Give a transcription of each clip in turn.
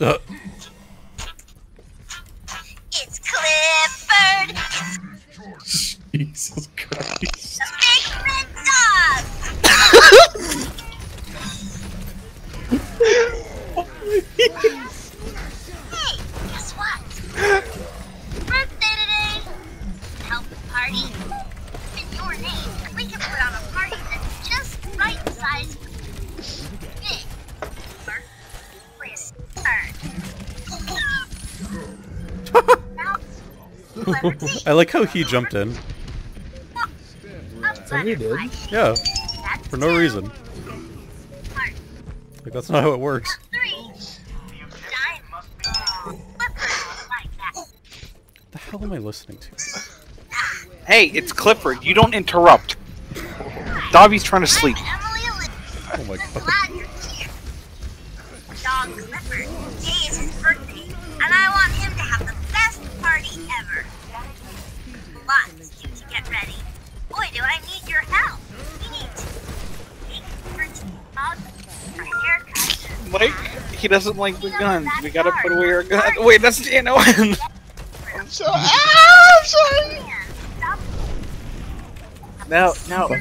Uh, It's Clifford, Jesus Christ. the big red dog. I like how he jumped in. A he did. Yeah, for no reason. Like that's not how it works. Three. Diamond. Clippers like that. What the hell am I listening to? Hey, it's Clifford. You don't interrupt. Dobby's trying to sleep. I'm Emily Elizabeth. Oh my god. Glad. Dog Clifford. Today is his birthday, and I want him to have the best party ever. Lots of you to get ready. Boy, do I need your help. We need to take Clifford's dog for haircut. Mike, he doesn't like the guns. We gotta put away our gun. Wait, that's Dano. I'm so ah, I'm sorry. no, no,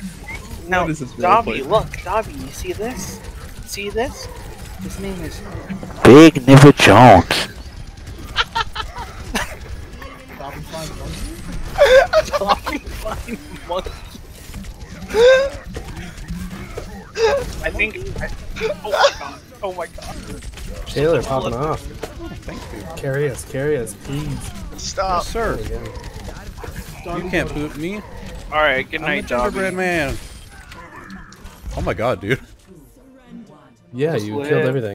no. What is Dobby, look, Dobby. You see this? See this? His name is Big Nipper Jones. Dobby Fine Monkey. I think. I, oh my god. Oh my god. Taylor popping oh, off. Thank you. Carry us, carry us, please. Stop. Yes, sir. There. You can't boot me. Alright, good I'm the night, Dobby. gingerbread man. Oh my god, dude. Yeah, you killed everything.